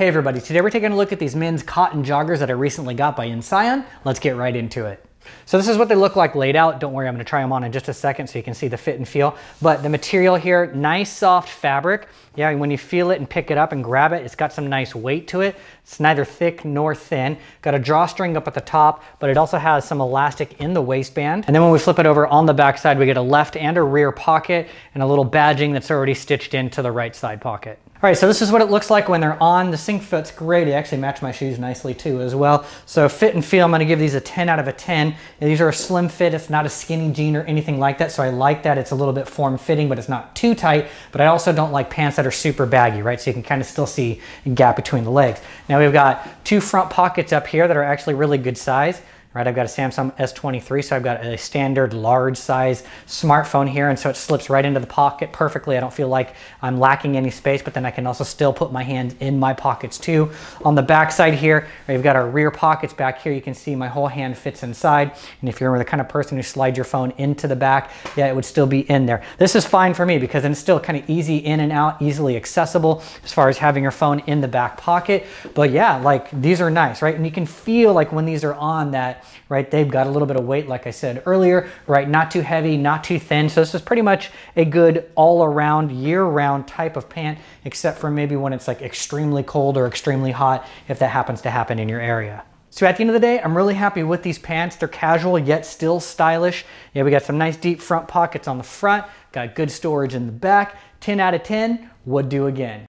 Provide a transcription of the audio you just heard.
Hey everybody, today we're taking a look at these men's cotton joggers that I recently got by INNSION. Let's get right into it. So this is what they look like laid out. Don't worry, I'm gonna try them on in just a second so you can see the fit and feel. But the material here, nice soft fabric. Yeah, when you feel it and pick it up and grab it, it's got some nice weight to it. It's neither thick nor thin. Got a drawstring up at the top, but it also has some elastic in the waistband. And then when we flip it over on the back side, we get a left and a rear pocket and a little badging that's already stitched into the right side pocket. All right, so this is what it looks like when they're on. The sink fit's great. It actually match my shoes nicely too as well. So fit and feel, I'm gonna give these a 10 out of a 10. These are a slim fit. It's not a skinny jean or anything like that. So I like that. It's a little bit form fitting, but it's not too tight. But I also don't like pants that are super baggy, right? So you can kind of still see a gap between the legs. Now we've got two front pockets up here that are actually really good size right? I've got a Samsung S23, so I've got a standard large size smartphone here, and so it slips right into the pocket perfectly. I don't feel like I'm lacking any space, but then I can also still put my hand in my pockets too. On the back side here, we've got our rear pockets back here. You can see my whole hand fits inside, and if you're the kind of person who slides your phone into the back, yeah, it would still be in there. This is fine for me because it's still kind of easy in and out, easily accessible as far as having your phone in the back pocket. But yeah, like these are nice, right? And you can feel like when these are on right? They've got a little bit of weight, like I said earlier, right? Not too heavy, not too thin. So this is pretty much a good all around, year round type of pant, except for maybe when it's like extremely cold or extremely hot, if that happens to happen in your area. So at the end of the day, I'm really happy with these pants. They're casual yet still stylish. Yeah, we got some nice deep front pockets on the front, got good storage in the back. 10 out of 10 would do again.